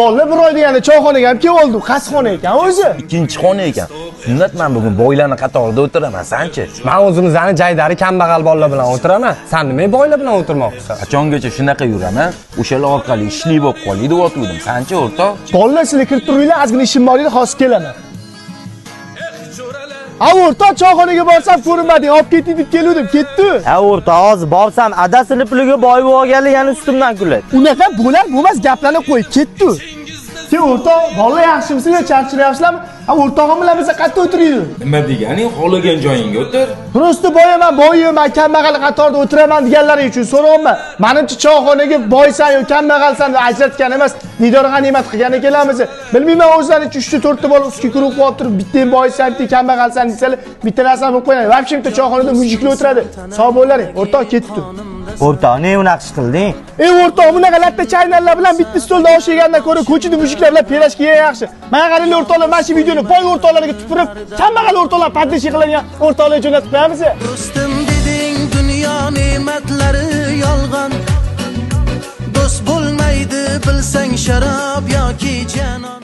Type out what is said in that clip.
Bolla bir oy deganda choyxonaga ham kelib oldim. Qaysi xona ekan o'zi? ikkinchi xona ekan sunnat man bugun boylarni qatorida o'tiraman sanchi man o'zimizni jaydari kambag'al bolalar bilan o'tiraman san nima boylar bilan o'tirmoqchisan qachongacha shunaqa yuraman o'shalar orqali ishli bo'lib qolay deb o'tgandim sanchi o'rtoq Bolalar sizlar kirib turinglar, ozgina ishim bor edi, hozir kelaman. A o'rtoq choyxonaga borsam ko'rinmading, olib ketdik deb keluvdim, ketdi. Ha o'rta hozir borsam adasini puliga boy yana ustimdan kuladi. Unaqa bo'lar bo'lmas gaplarni qo'yib ketdi. Sen o'rtoq, bolalar yaxshimisizlar, charchiryapsizlarmi? Ha o'rtog'im bilan biza qayerda o'tiraylik? nima deganing xohlagan joyingga o'tir Prosta boyaman, boyman, kambag'al qatorda o'tiraman deganlari uchun so'rayapman. Menimcha choyxonaga boysan yo kambag'alsan deb ajratgan emas, Nidor g'animat qilgan ekanlarmiz. Bilmayman o'zlari 3 ta 4 ta bola ustki guruh qilib turib, bitta boysan, bitta kambag'alsan desalar, bitta narsani bo'lib qo'yadi. Вообще bitta choyxonada mujiklar o'tiradi. Sog' bo'laring, o'rtoq ketdi. O'rta, ne unaqa ish qilding? Ey o'rtoq, bunaqa latta chaynallar bilan bitta stolda osh yegandan ko'ra ko'chada mushuklar bilan yegan yaxshi. Mana qaranglar o'rtoqlar, mana shu videoni boy o'rtoqlarga tupurib, kambag'al o'rtoqlar paddishi qiladigan o'rtoqlarga jo'natib qo'yamiz. do'stim deding dunyo ne'matlari yolg'on. Do'st bo'lmaydi bilsang sharob yoki janob.